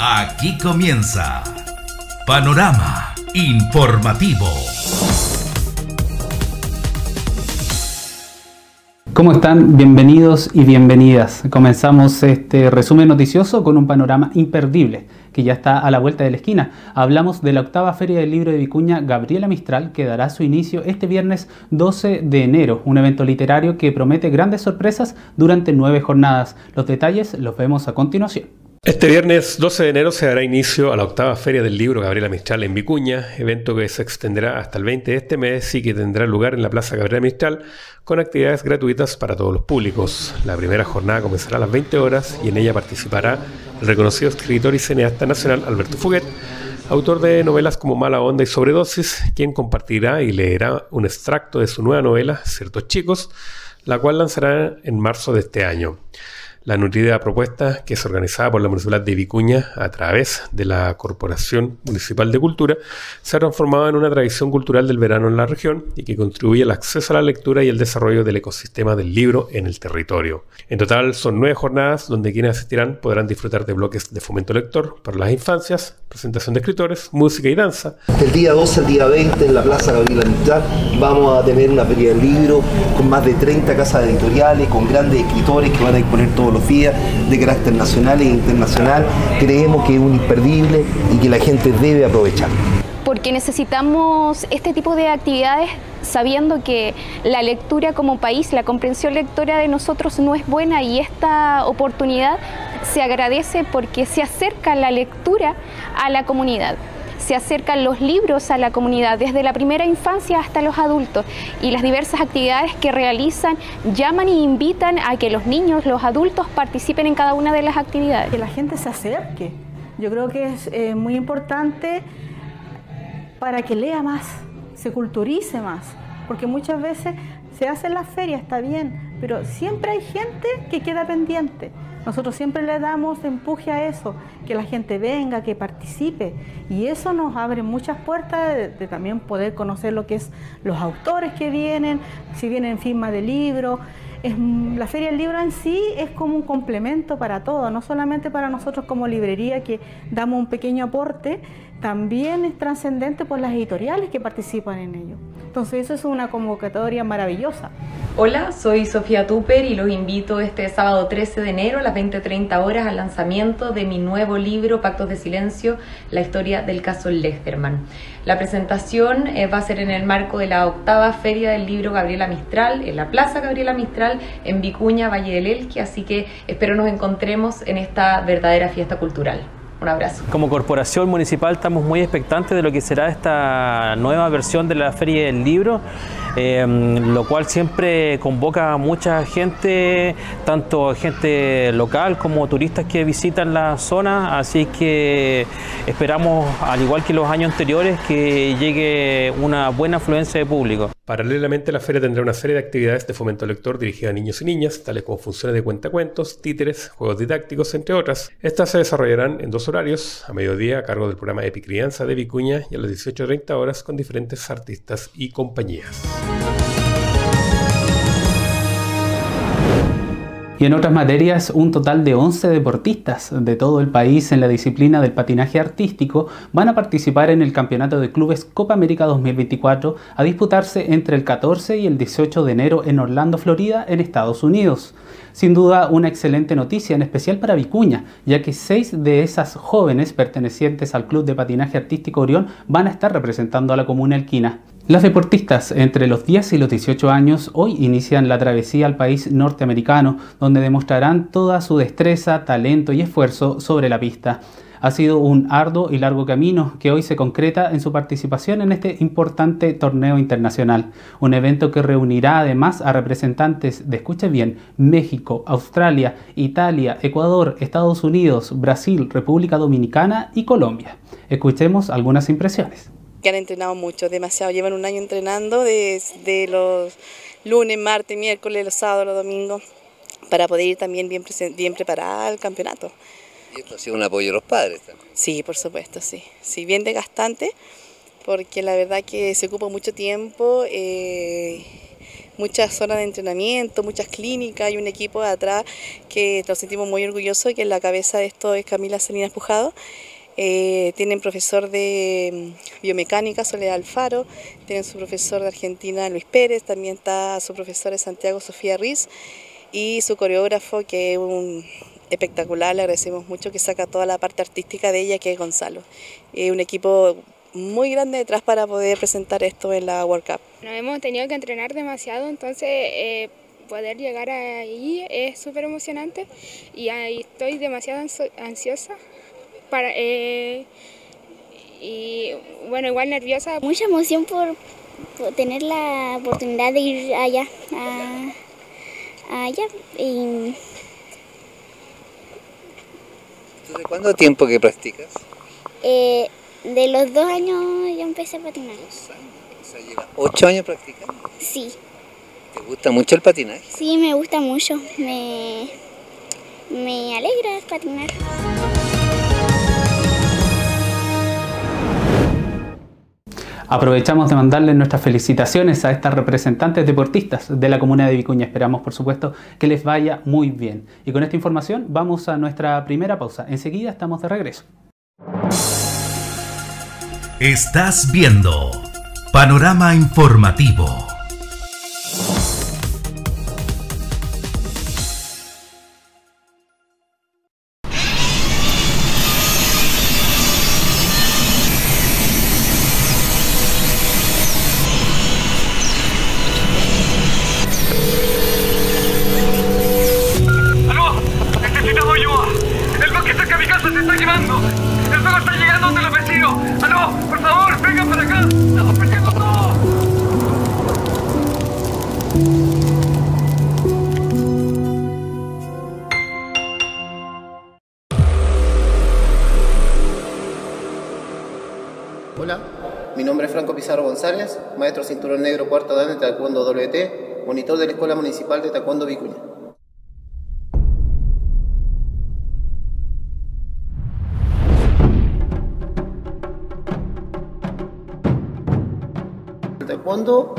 Aquí comienza Panorama Informativo. ¿Cómo están? Bienvenidos y bienvenidas. Comenzamos este resumen noticioso con un panorama imperdible que ya está a la vuelta de la esquina. Hablamos de la octava Feria del Libro de Vicuña Gabriela Mistral que dará su inicio este viernes 12 de enero, un evento literario que promete grandes sorpresas durante nueve jornadas. Los detalles los vemos a continuación. Este viernes 12 de enero se dará inicio a la octava Feria del Libro Gabriela Mistral en Vicuña, evento que se extenderá hasta el 20 de este mes y que tendrá lugar en la Plaza Gabriela Mistral con actividades gratuitas para todos los públicos. La primera jornada comenzará a las 20 horas y en ella participará el reconocido escritor y cineasta nacional Alberto Fuguet, autor de novelas como Mala Onda y Sobredosis, quien compartirá y leerá un extracto de su nueva novela, Ciertos Chicos, la cual lanzará en marzo de este año. La nutrida propuesta, que es organizada por la Municipalidad de Vicuña a través de la Corporación Municipal de Cultura, se ha transformado en una tradición cultural del verano en la región y que contribuye al acceso a la lectura y el desarrollo del ecosistema del libro en el territorio. En total son nueve jornadas donde quienes asistirán podrán disfrutar de bloques de fomento lector para las infancias, presentación de escritores, música y danza. El día 12 al día 20 en la Plaza Gabriela Mistral vamos a tener una feria del libro con más de 30 casas editoriales, con grandes escritores que van a exponer todos los días de carácter nacional e internacional. Creemos que es un imperdible y que la gente debe aprovechar porque necesitamos este tipo de actividades sabiendo que la lectura como país, la comprensión lectora de nosotros no es buena y esta oportunidad se agradece porque se acerca la lectura a la comunidad se acercan los libros a la comunidad, desde la primera infancia hasta los adultos, y las diversas actividades que realizan llaman y invitan a que los niños, los adultos participen en cada una de las actividades. Que la gente se acerque. Yo creo que es eh, muy importante para que lea más, se culturice más, porque muchas veces se hace en la feria, está bien, pero siempre hay gente que queda pendiente. Nosotros siempre le damos empuje a eso, que la gente venga, que participe. Y eso nos abre muchas puertas de, también poder conocer lo que es los autores que vienen, si vienen en firma de libro. Es, la Feria del Libro en sí es como un complemento para todo, no solamente para nosotros como librería que damos un pequeño aporte, también es trascendente por las editoriales que participan en ello. Entonces eso es una convocatoria maravillosa. Hola, soy Sofía Tupper y los invito este sábado 13 de enero a las 20.30 horas al lanzamiento de mi nuevo libro Pactos de Silencio, la historia del caso Lechterman. La presentación eh, va a ser en el marco de la octava Feria del Libro Gabriela Mistral, en la Plaza Gabriela Mistral, en Vicuña, Valle del Elqui, así que espero nos encontremos en esta verdadera fiesta cultural. Un abrazo. Como corporación municipal estamos muy expectantes de lo que será esta nueva versión de la Feria del Libro. Em, lo cual siempre convoca a mucha gente, tanto gente local como turistas que visitan la zona, así que esperamos, al igual que los años anteriores, que llegue una buena afluencia de público. Paralelamente, la feria tendrá una serie de actividades de fomento lector dirigidas a niños y niñas, tales como funciones de cuentacuentos, títeres, juegos didácticos, entre otras. Estas se desarrollarán en dos horarios, a mediodía a cargo del programa Epicrianza de Vicuña y a las 18.30 horas con diferentes artistas y compañías. Y en otras materias, un total de 11 deportistas de todo el país en la disciplina del patinaje artístico van a participar en el Campeonato de Clubes Copa América 2024 a disputarse entre el 14 y el 18 de enero en Orlando, Florida, en Estados Unidos. Sin duda, una excelente noticia, en especial para Vicuña, ya que seis de esas jóvenes pertenecientes al Club de Patinaje Artístico Orión van a estar representando a la comuna alquina. Las deportistas entre los 10 y los 18 años hoy inician la travesía al país norteamericano, donde demostrarán toda su destreza, talento y esfuerzo sobre la pista. Ha sido un arduo y largo camino que hoy se concreta en su participación en este importante torneo internacional, un evento que reunirá además a representantes de, escuche bien, México, Australia, Italia, Ecuador, Estados Unidos, Brasil, República Dominicana y Colombia. Escuchemos algunas impresiones que han entrenado mucho, demasiado. Llevan un año entrenando desde los lunes, martes, miércoles, los sábados, los domingos, para poder ir también bien, bien preparada al campeonato. ¿Y esto ha sido un apoyo de los padres también? Sí, por supuesto, sí. Sí, bien desgastante, porque la verdad que se ocupa mucho tiempo, eh, muchas zonas de entrenamiento, muchas clínicas y un equipo de atrás que nos sentimos muy orgullosos y que en la cabeza de esto es Camila Salinas Pujado. Eh, tienen profesor de mm, biomecánica, Soledad Alfaro, tienen su profesor de Argentina, Luis Pérez, también está su profesor de Santiago, Sofía Riz, y su coreógrafo, que es un espectacular, le agradecemos mucho, que saca toda la parte artística de ella, que es Gonzalo. Es un equipo muy grande detrás para poder presentar esto en la World Cup. Nos hemos tenido que entrenar demasiado, entonces eh, poder llegar ahí es súper emocionante y ahí estoy demasiado ansiosa para, eh, y bueno, igual nerviosa. Mucha emoción por, tener la oportunidad de ir allá, allá. Y... ¿Desde cuánto tiempo que practicas? Eh, de los dos años yo empecé a patinar. Dos años. O sea, lleva ocho años practicando. Sí. ¿Te gusta mucho el patinaje? Sí, me gusta mucho. Me, me alegra patinar. Aprovechamos de mandarles nuestras felicitaciones a estas representantes deportistas de la comuna de Vicuña. Esperamos, por supuesto, que les vaya muy bien. Y con esta información vamos a nuestra primera pausa. Enseguida estamos de regreso. Estás viendo Panorama Informativo. Maestro cinturón negro cuarto dan de Taekwondo WT, monitor de la Escuela Municipal de Taekwondo Vicuña. El Taekwondo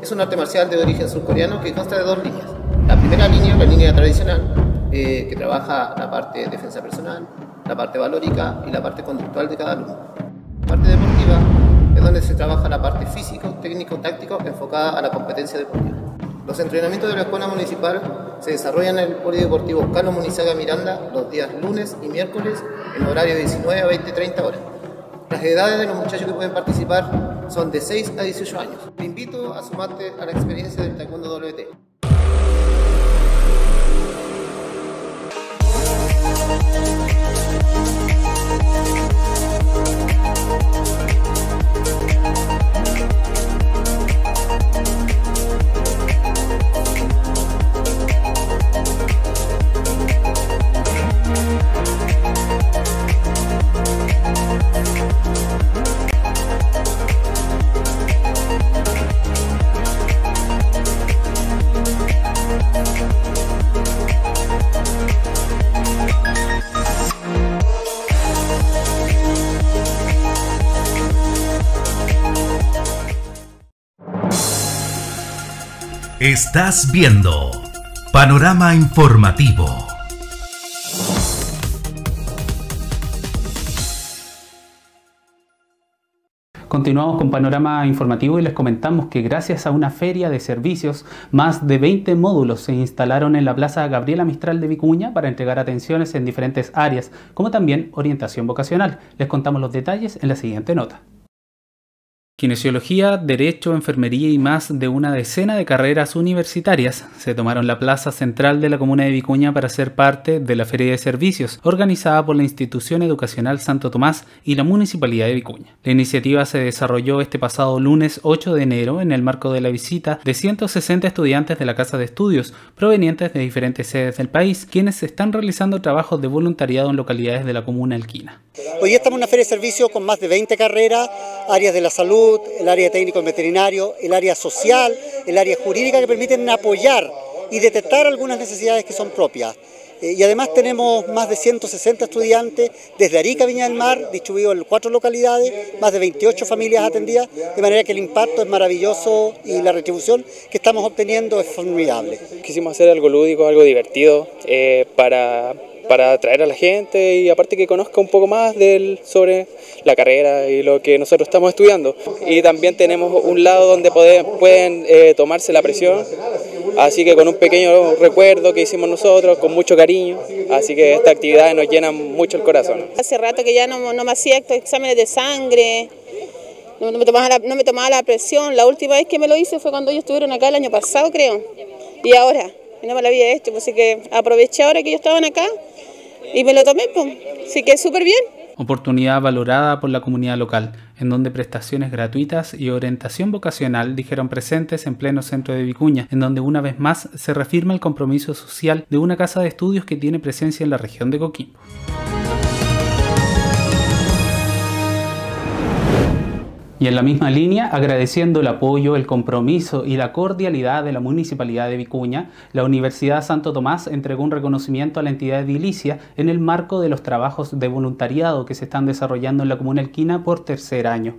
es un arte marcial de origen surcoreano que consta de dos líneas. La primera línea, la línea tradicional, eh, que trabaja la parte de defensa personal, la parte valórica y la parte conductual de cada alumno. La parte deportiva es donde se trabaja la parte físico, técnico, táctico enfocada a la competencia deportiva. Los entrenamientos de la escuela municipal se desarrollan en el Polideportivo Carlos Munizaga Miranda los días lunes y miércoles en horario de 19 a 20, 30 horas. Las edades de los muchachos que pueden participar son de 6 a 18 años. Te invito a sumarte a la experiencia del Taekwondo WT. Estás viendo Panorama Informativo. Continuamos con Panorama Informativo y les comentamos que gracias a una feria de servicios, más de 20 módulos se instalaron en la Plaza Gabriela Mistral de Vicuña para entregar atenciones en diferentes áreas, como también orientación vocacional. Les contamos los detalles en la siguiente nota. Kinesiología, Derecho, Enfermería y más de una decena de carreras universitarias se tomaron la plaza central de la comuna de Vicuña para ser parte de la Feria de Servicios, organizada por la Institución Educacional Santo Tomás y la Municipalidad de Vicuña. La iniciativa se desarrolló este pasado lunes 8 de enero en el marco de la visita de 160 estudiantes de la Casa de Estudios, provenientes de diferentes sedes del país, quienes están realizando trabajos de voluntariado en localidades de la comuna Alquina. Hoy estamos en una feria de servicios con más de 20 carreras, áreas de la salud, el área técnico veterinario, el área social, el área jurídica que permiten apoyar y detectar algunas necesidades que son propias. Eh, y además tenemos más de 160 estudiantes desde Arica, Viña del Mar, distribuidos en cuatro localidades, más de 28 familias atendidas, de manera que el impacto es maravilloso y la retribución que estamos obteniendo es formidable. Quisimos hacer algo lúdico, algo divertido eh, para para atraer a la gente y aparte que conozca un poco más del, sobre la carrera y lo que nosotros estamos estudiando. Y también tenemos un lado donde pueden eh, tomarse la presión, así que con un pequeño recuerdo que hicimos nosotros, con mucho cariño, así que esta actividad nos llena mucho el corazón. Hace rato que ya no, me hacía estos exámenes de sangre, no, me tomaba no me tomaba la presión, la última vez que me lo hice fue cuando ellos estuvieron acá el año pasado creo, y ahora, no me la había hecho, pues así que aproveché ahora que ellos estaban acá y me lo tomé, pues. Así que súper bien. Oportunidad valorada por la comunidad local, en donde prestaciones gratuitas y orientación vocacional dijeron presentes en pleno centro de Vicuña, en donde una vez más se reafirma el compromiso social de una casa de estudios que tiene presencia en la región de Coquimbo. Y en la misma línea, agradeciendo el apoyo, el compromiso y la cordialidad de la Municipalidad de Vicuña, la Universidad Santo Tomás entregó un reconocimiento a la entidad edilicia en el marco de los trabajos de voluntariado que se están desarrollando en la Comuna Elquina por tercer año.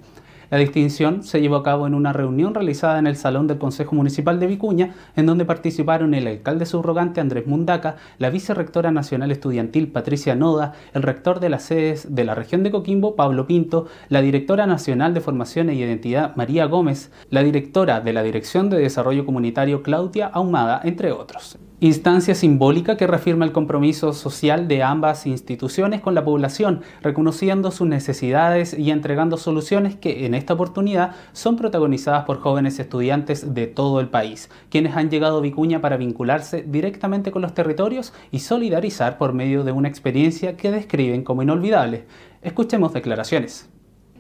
La distinción se llevó a cabo en una reunión realizada en el Salón del Consejo Municipal de Vicuña, en donde participaron el alcalde subrogante Andrés Mundaca, la vicerrectora nacional estudiantil Patricia Noda, el rector de las sedes de la región de Coquimbo, Pablo Pinto, la directora nacional de Formación e Identidad, María Gómez, la directora de la Dirección de Desarrollo Comunitario, Claudia Ahumada, entre otros instancia simbólica que reafirma el compromiso social de ambas instituciones con la población, reconociendo sus necesidades y entregando soluciones que en esta oportunidad son protagonizadas por jóvenes estudiantes de todo el país, quienes han llegado a Vicuña para vincularse directamente con los territorios y solidarizar por medio de una experiencia que describen como inolvidable. Escuchemos declaraciones.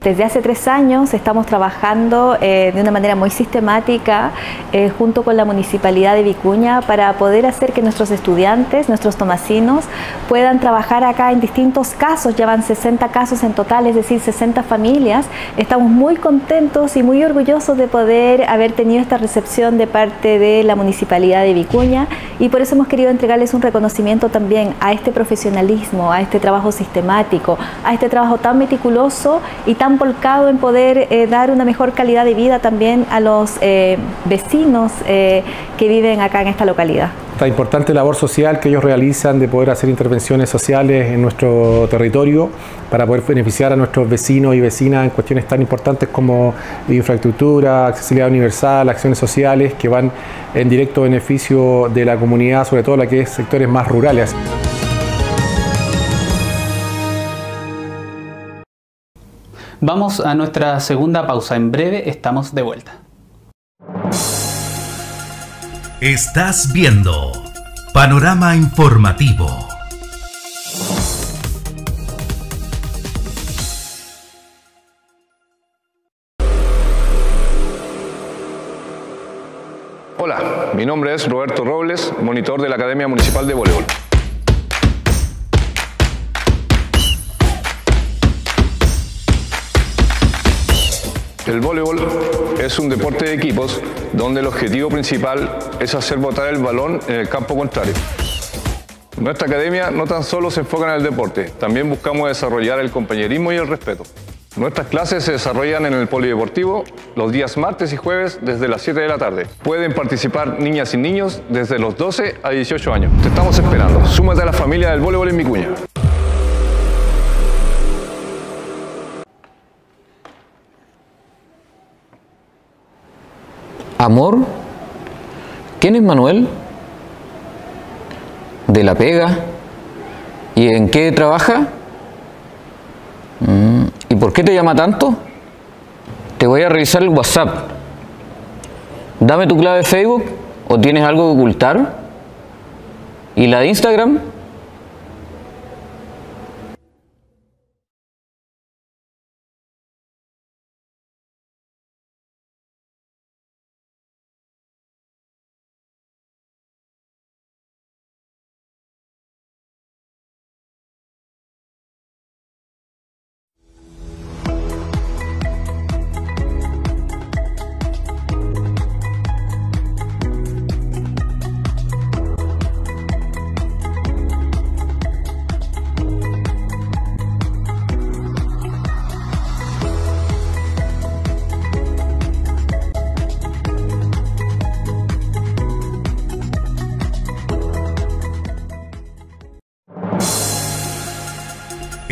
Desde hace tres años estamos trabajando eh, de una manera muy sistemática eh, junto con la Municipalidad de Vicuña para poder hacer que nuestros estudiantes, nuestros tomasinos, puedan trabajar acá en distintos casos. Llevan 60 casos en total, es decir, 60 familias. Estamos muy contentos y muy orgullosos de poder haber tenido esta recepción de parte de la Municipalidad de Vicuña y por eso hemos querido entregarles un reconocimiento también a este profesionalismo, a este trabajo sistemático, a este trabajo tan meticuloso y tan volcado en poder eh, dar una mejor calidad de vida también a los eh, vecinos eh, que viven acá en esta localidad. Esta importante labor social que ellos realizan de poder hacer intervenciones sociales en nuestro territorio para poder beneficiar a nuestros vecinos y vecinas en cuestiones tan importantes como infraestructura, accesibilidad universal, acciones sociales que van en directo beneficio de la comunidad, sobre todo la que es sectores más rurales. Vamos a nuestra segunda pausa. En breve estamos de vuelta. Estás viendo Panorama Informativo. Hola, mi nombre es Roberto Robles, monitor de la Academia Municipal de Voleibol. El voleibol es un deporte de equipos donde el objetivo principal es hacer botar el balón en el campo contrario. Nuestra academia no tan solo se enfoca en el deporte, también buscamos desarrollar el compañerismo y el respeto. Nuestras clases se desarrollan en el polideportivo los días martes y jueves desde las 7 de la tarde. Pueden participar niñas y niños desde los 12 a 18 años. Te estamos esperando. Súmate a la familia del voleibol en Vicuña. Amor. ¿Quién es Manuel? De la pega. ¿Y en qué trabaja? Mm, ¿Y por qué te llama tanto? Te voy a revisar el WhatsApp. Dame tu clave de Facebook o tienes algo que ocultar. ¿Y la de Instagram?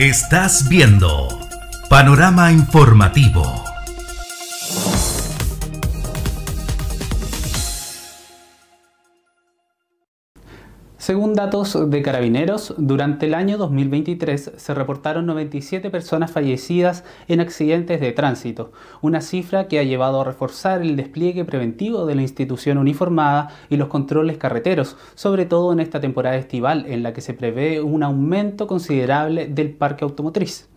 Estás viendo Panorama Informativo. Según datos de carabineros, durante el año 2023 se reportaron 97 personas fallecidas en accidentes de tránsito, una cifra que ha llevado a reforzar el despliegue preventivo de la institución uniformada y los controles carreteros, sobre todo en esta temporada estival en la que se prevé un aumento considerable del parque automotriz.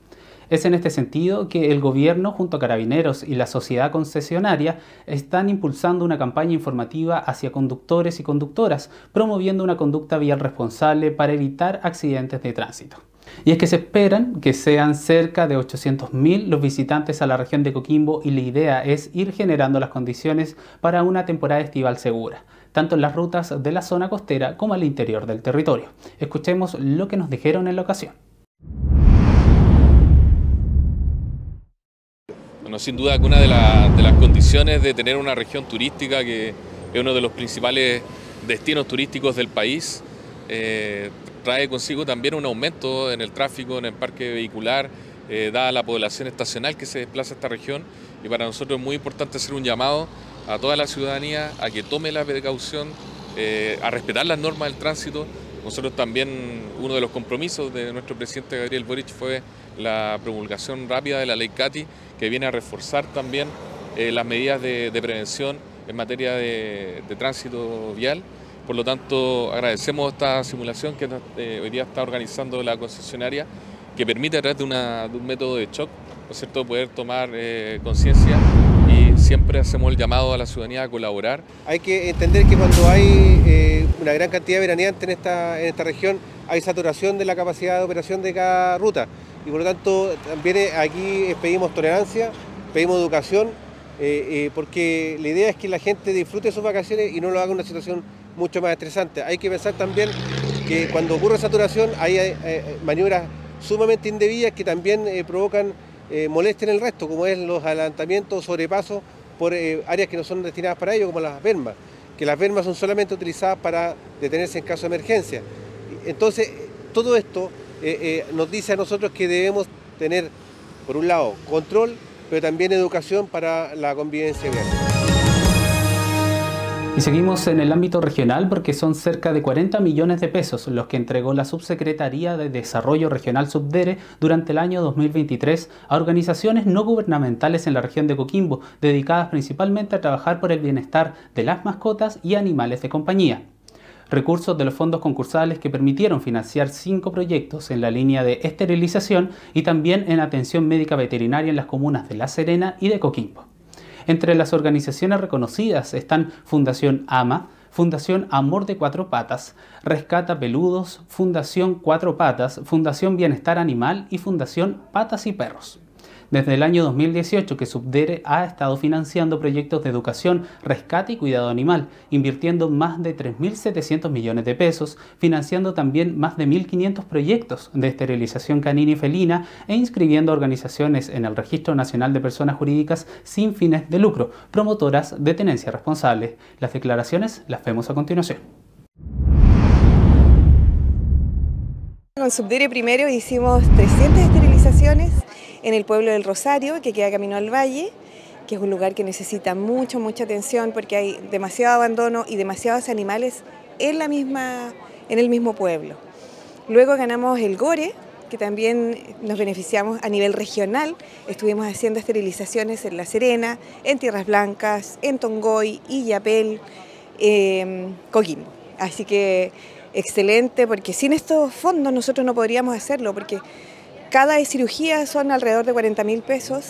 Es en este sentido que el gobierno junto a carabineros y la sociedad concesionaria están impulsando una campaña informativa hacia conductores y conductoras, promoviendo una conducta vial responsable para evitar accidentes de tránsito. Y es que se esperan que sean cerca de 800.000 los visitantes a la región de Coquimbo y la idea es ir generando las condiciones para una temporada estival segura, tanto en las rutas de la zona costera como al interior del territorio. Escuchemos lo que nos dijeron en la ocasión. Bueno, sin duda que una de, las condiciones de tener una región turística que es uno de los principales destinos turísticos del país, eh, trae consigo también un aumento en el tráfico, en el parque vehicular, eh, dada la población estacional que se desplaza a esta región y para nosotros es muy importante hacer un llamado a toda la ciudadanía a que tome la precaución, eh, a respetar las normas del tránsito. Nosotros también, uno de los compromisos de nuestro presidente Gabriel Boric fue la promulgación rápida de la ley CATI, que viene a reforzar también eh, las medidas de, prevención en materia de, tránsito vial. Por lo tanto, agradecemos esta simulación que eh, hoy día está organizando la concesionaria, que permite a través de, un método de shock, ¿no cierto?, poder tomar eh, conciencia y siempre hacemos el llamado a la ciudadanía a colaborar. Hay que entender que cuando hay una gran cantidad de veraneantes en esta, en esta región, hay saturación de la capacidad de operación de cada ruta. Y por lo tanto también aquí pedimos tolerancia, pedimos educación, eh, eh, porque la idea es que la gente disfrute sus vacaciones y no lo haga en una situación mucho más estresante. Hay que pensar también que cuando ocurre saturación hay eh, maniobras sumamente indebidas que también provocan molestia en el resto, como es los adelantamientos, sobrepasos por áreas que no son destinadas para ello, como las vermas, que las vermas son solamente utilizadas para detenerse en caso de emergencia. Entonces, todo esto eh, eh, nos dice a nosotros que debemos tener, por un lado, control, pero también educación para la convivencia. Y seguimos en el ámbito regional porque son cerca de 40 millones de pesos los que entregó la Subsecretaría de Desarrollo Regional Subdere durante el año 2023 a organizaciones no gubernamentales en la región de Coquimbo, dedicadas principalmente a trabajar por el bienestar de las mascotas y animales de compañía recursos de los fondos concursales que permitieron financiar cinco proyectos en la línea de esterilización y también en atención médica veterinaria en las comunas de La Serena y de Coquimbo. Entre las organizaciones reconocidas están Fundación AMA, Fundación Amor de Cuatro Patas, Rescata Peludos, Fundación Cuatro Patas, Fundación Bienestar Animal y Fundación Patas y Perros. Desde el año 2018 que Subdere ha estado financiando proyectos de educación, rescate y cuidado animal, invirtiendo más de 3.700 millones de pesos, financiando también más de 1.500 proyectos de esterilización canina y felina e inscribiendo organizaciones en el Registro Nacional de Personas Jurídicas sin fines de lucro, promotoras de tenencia responsable. Las declaraciones las vemos a continuación. Con Subdere primero hicimos 300 esterilizaciones en el pueblo del Rosario, que queda camino al valle, que es un lugar que necesita mucho, mucha atención porque hay demasiado abandono y demasiados animales en, la misma, en el mismo pueblo. Luego ganamos el Gore, que también nos beneficiamos a nivel regional. Estuvimos haciendo esterilizaciones en La Serena, en Tierras Blancas, en Tongoy, Illapel, eh, Coquimbo. Así que excelente, porque sin estos fondos nosotros no podríamos hacerlo, porque cada cirugía son alrededor de 40 mil pesos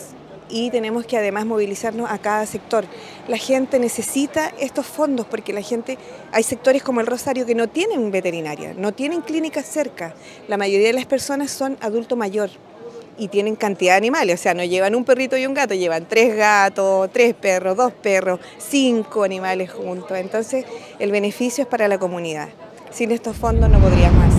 y tenemos que además movilizarnos a cada sector. La gente necesita estos fondos porque la gente, hay sectores como el Rosario que no tienen veterinaria, no tienen clínicas cerca. La mayoría de las personas son adulto mayor y tienen cantidad de animales, o sea, no llevan un perrito y un gato, llevan tres gatos, tres perros, dos perros, cinco animales juntos. Entonces, el beneficio es para la comunidad. Sin estos fondos no podríamos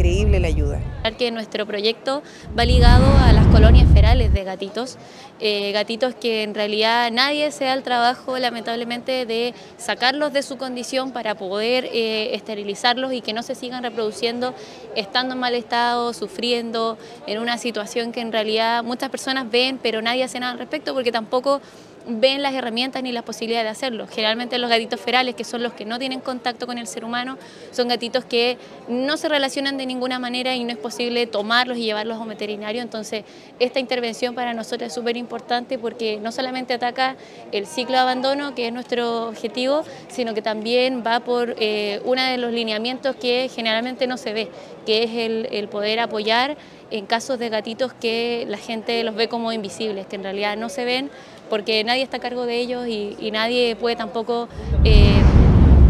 increíble la ayuda. Que nuestro proyecto va ligado a las colonias ferales de gatitos, eh, gatitos que en realidad nadie se da el trabajo lamentablemente de sacarlos de su condición para poder eh, esterilizarlos y que no se sigan reproduciendo estando en mal estado, sufriendo, en una situación que en realidad muchas personas ven pero nadie hace nada al respecto porque tampoco ven las herramientas ni las posibilidades de hacerlo. Generalmente los gatitos ferales, que son los que no tienen contacto con el ser humano, son gatitos que no se relacionan de ninguna manera y no es posible tomarlos y llevarlos a un veterinario. Entonces, esta intervención para nosotros es súper importante porque no solamente ataca el ciclo de abandono, que es nuestro objetivo, sino que también va por eh, uno de los lineamientos que generalmente no se ve, que es el, poder apoyar en casos de gatitos que la gente los ve como invisibles, que en realidad no se ven porque nadie está a cargo de ellos y, nadie puede tampoco eh,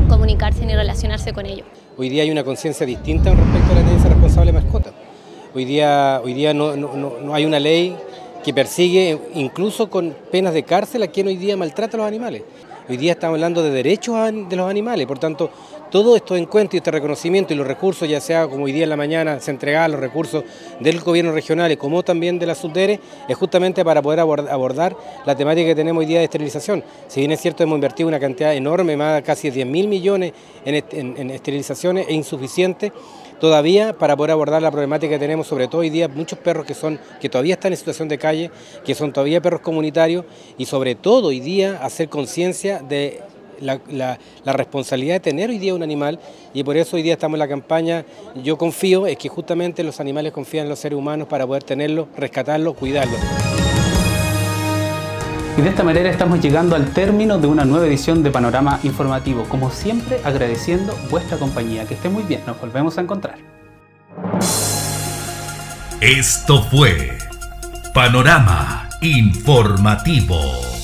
comunicarse ni relacionarse con ellos. Hoy día hay una conciencia distinta respecto a la tenencia responsable de mascota. Hoy día, hoy día no, no, hay una ley que persigue, incluso con penas de cárcel, a quien hoy día maltrata a los animales. Hoy día estamos hablando de derechos de los animales, por tanto, todos estos encuentros y este reconocimiento y los recursos, ya sea como hoy día en la mañana se entregaban los recursos del gobierno regional como también de la SUDERE, es justamente para poder abordar la temática que tenemos hoy día de esterilización. Si bien es cierto, hemos invertido una cantidad enorme, más casi 10 mil millones en, esterilizaciones, es insuficiente todavía para poder abordar la problemática que tenemos, sobre todo hoy día muchos perros que son que todavía están en situación de calle, que son todavía perros comunitarios y sobre todo hoy día hacer conciencia de la, responsabilidad de tener hoy día un animal y por eso hoy día estamos en la campaña, yo confío, es que justamente los animales confían en los seres humanos para poder tenerlos, rescatarlos, cuidarlos. Y de esta manera estamos llegando al término de una nueva edición de Panorama Informativo. Como siempre, agradeciendo vuestra compañía. Que esté muy bien, nos volvemos a encontrar. Esto fue Panorama Informativo.